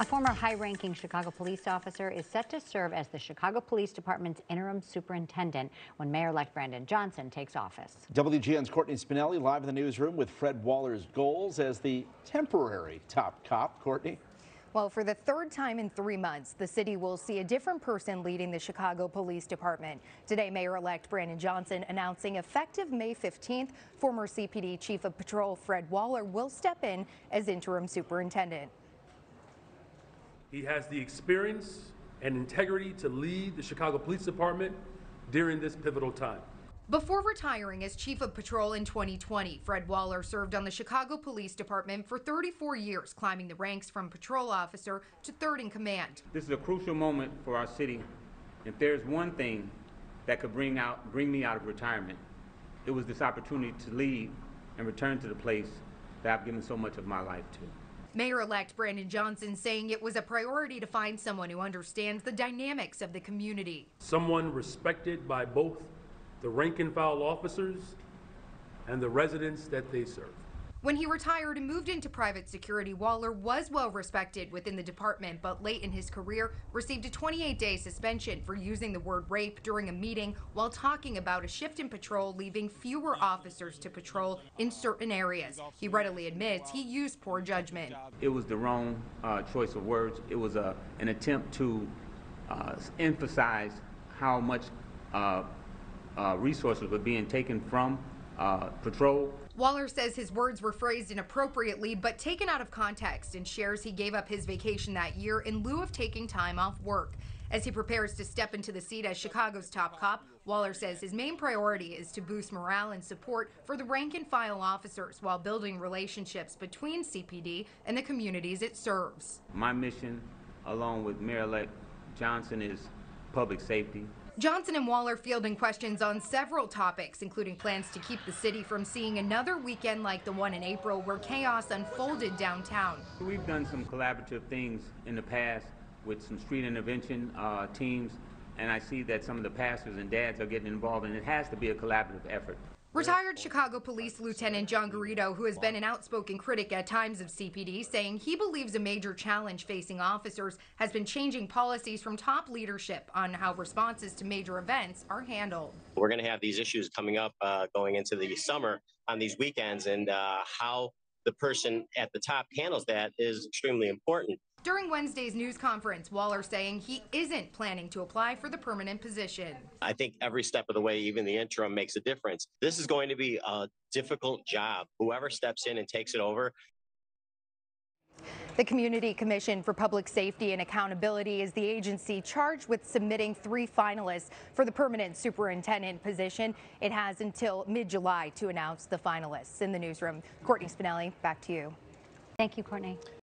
A former high-ranking Chicago police officer is set to serve as the Chicago Police Department's interim superintendent when Mayor-elect Brandon Johnson takes office. WGN's Courtney Spinelli live in the newsroom with Fred Waller's goals as the temporary top cop. Courtney? Well, for the third time in three months, the city will see a different person leading the Chicago Police Department. Today, Mayor-elect Brandon Johnson announcing effective May 15th, former CPD Chief of Patrol Fred Waller will step in as interim superintendent. He has the experience and integrity to lead the Chicago Police Department during this pivotal time. Before retiring as chief of patrol in 2020, Fred Waller served on the Chicago Police Department for 34 years, climbing the ranks from patrol officer to third in command. This is a crucial moment for our city. If there's one thing that could bring out bring me out of retirement, it was this opportunity to leave and return to the place that I've given so much of my life to. Mayor-elect Brandon Johnson saying it was a priority to find someone who understands the dynamics of the community. Someone respected by both the rank and file officers and the residents that they serve. When he retired and moved into private security, Waller was well respected within the department, but late in his career received a 28 day suspension for using the word rape during a meeting while talking about a shift in patrol, leaving fewer officers to patrol in certain areas. He readily admits he used poor judgment. It was the wrong uh, choice of words. It was a, an attempt to uh, emphasize how much uh, uh resources were being taken from uh, patrol Waller says his words were phrased inappropriately but taken out of context and shares he gave up his vacation that year in lieu of taking time off work. As he prepares to step into the seat as Chicago's top cop, Waller says his main priority is to boost morale and support for the rank and file officers while building relationships between CPD and the communities it serves. My mission, along with Mayor-elect Johnson, is public safety, Johnson and Waller fielding questions on several topics, including plans to keep the city from seeing another weekend like the one in April where chaos unfolded downtown. We've done some collaborative things in the past with some street intervention uh, teams, and I see that some of the pastors and dads are getting involved, and it has to be a collaborative effort. Retired Chicago Police Lieutenant John Garrido, who has been an outspoken critic at times of CPD, saying he believes a major challenge facing officers has been changing policies from top leadership on how responses to major events are handled. We're going to have these issues coming up uh, going into the summer on these weekends, and uh, how the person at the top handles that is extremely important. During Wednesday's news conference, Waller saying he isn't planning to apply for the permanent position. I think every step of the way, even the interim, makes a difference. This is going to be a difficult job. Whoever steps in and takes it over, the Community Commission for Public Safety and Accountability is the agency charged with submitting three finalists for the permanent superintendent position. It has until mid-July to announce the finalists. In the newsroom, Courtney Spinelli, back to you. Thank you, Courtney.